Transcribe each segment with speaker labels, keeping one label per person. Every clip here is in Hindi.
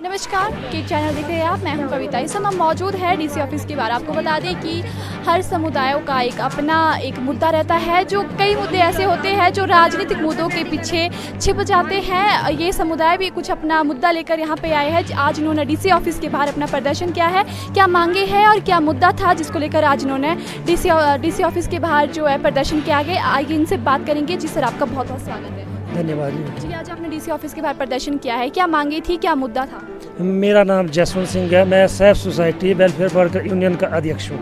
Speaker 1: नमस्कार के चैनल देख रहे हैं आप। मैं हूँ कविता। इस समय मौजूद है डीसी ऑफ़िस के बारे आपको बता दें कि हर समुदायों का एक अपना एक मुद्दा रहता है, जो कई मुद्दे ऐसे होते हैं जो राजनीतिक मुद्दों के पीछे छिप जाते हैं। ये समुदाय भी कुछ अपना मुद्दा लेकर यहाँ पे आए हैं। आज इन्होंने डीसी ऑफ़िस के बाहर अपना प्रदर्शन किया है। क्या मांगे हैं और क्या मुद्दा था जिसको लेकर आज इन्होंने डी सी ऑफ़िस के बाहर जो है प्रदर्शन किया गया। आइए इनसे बात करेंगे। जी सर, आपका बहुत बहुत स्वागत है।
Speaker 2: धन्यवाद।
Speaker 1: जी आज आपने डीसी ऑफ़िस के बाहर प्रदर्शन किया है। क्या मांगी थी क्या मुद्दा था?
Speaker 2: मेरा नाम जसवंत सिंह है। मैं safe society welfare worker union का अध्यक्ष हूँ।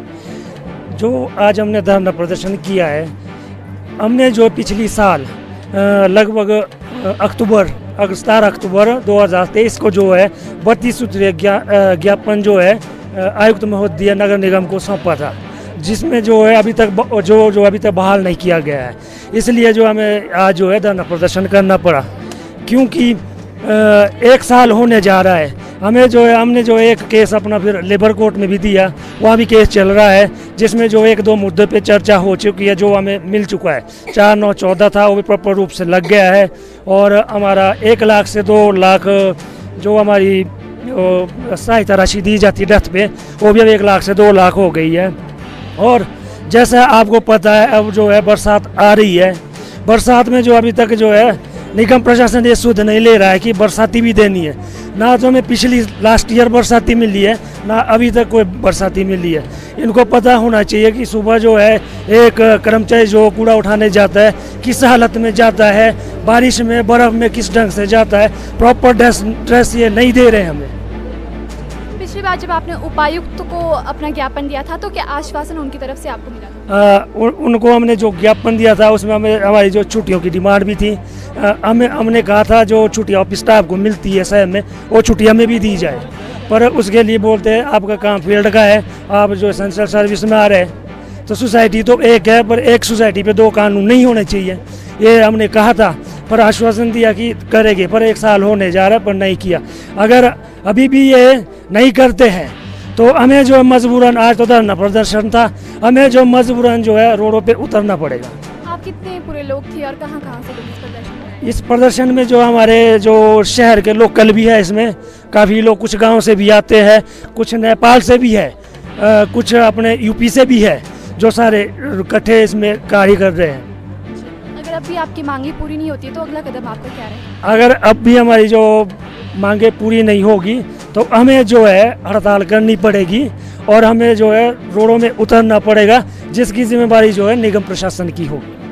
Speaker 2: जो आज हमने धरना प्रदर्शन किया है हमने जो पिछली साल लगभग अक्टूबर सतारह अक्टूबर 2023 को जो है बत्तीस सूत्रीय ज्ञापन जो है आयुक्त महोदय नगर निगम को सौंपा था। जिसमें जो है अभी तक जो जो अभी तक बहाल नहीं किया गया है। इसलिए जो हमें आज जो है धरना प्रदर्शन करना पड़ा। क्योंकि एक साल होने जा रहा है। हमें जो है, हमने जो एक केस अपना फिर लेबर कोर्ट में भी दिया, वहाँ भी केस चल रहा है, जिसमें जो एक दो मुद्दे पे चर्चा हो चुकी है, जो हमें मिल चुका है। चार नौ चौदह था, वो भी प्रॉपर रूप से लग गया है। और हमारा एक लाख से दो लाख, जो हमारी सहायता राशि दी जाती डेथ पे, वो भी अब एक लाख से दो लाख हो गई है। और जैसा आपको पता है, अब जो है बरसात आ रही है। बरसात में जो अभी तक जो है, निगम प्रशासन ये सुध नहीं ले रहा है कि बरसाती भी देनी है। ना तो हमें पिछली लास्ट ईयर बरसाती मिली है, ना अभी तक कोई बरसाती मिली है। इनको पता होना चाहिए कि सुबह जो है, एक कर्मचारी जो कूड़ा उठाने जाता है, किस हालत में जाता है, बारिश में, बर्फ़ में किस ढंग से जाता है प्रॉपर ड्रेस ड्रेस ये नहीं दे रहे हमें।
Speaker 1: बार जब आपने उपायुक्त को अपना ज्ञापन दिया था तो क्या आश्वासन उनकी तरफ़ से आपको मिला?
Speaker 2: आ, उन, उनको हमने जो ज्ञापन दिया था उसमें हमें हमारी जो छुट्टियों की डिमांड भी थी। आ, हमें हमने कहा था जो छुट्टियाँ ऑफ़िस स्टाफ को मिलती है शहर में वो छुट्टियाँ हमें भी दी जाए। पर उसके लिए बोलते हैं आपका काम फ़ील्ड का है आप जो एसेंशियल सर्विस में आ रहे हैं तो सोसाइटी तो एक है पर एक सोसाइटी पे दो कानून नहीं होने चाहिए। ये हमने कहा था पर आश्वासन दिया कि करेंगे पर एक साल होने जा रहा है पर नहीं किया। अगर अभी भी ये नहीं करते हैं। तो हमें जो है मजबूरन आज तो धरना प्रदर्शन था। हमें जो मजबूरन जो है रोडों पे उतरना पड़ेगा।
Speaker 1: आप कितने पूरे लोग थे और कहाँ कहाँ से इस प्रदर्शन
Speaker 2: इस प्रदर्शन में जो हमारे जो शहर के लोकल भी है इसमें काफ़ी लोग कुछ गाँव से भी आते हैं कुछ नेपाल से भी है आ, कुछ अपने यूपी से भी है जो सारे इकट्ठे इसमें कार्य कर रहे हैं।
Speaker 1: अगर अब भी आपकी मांगे पूरी नहीं होती तो अगला कदम आपका क्या रहेगा?
Speaker 2: अगर अब भी हमारी जो मांगे पूरी नहीं होगी तो हमें जो है हड़ताल करनी पड़ेगी और हमें जो है रोडों में उतरना पड़ेगा, जिसकी जिम्मेवारी जो है निगम प्रशासन की होगी।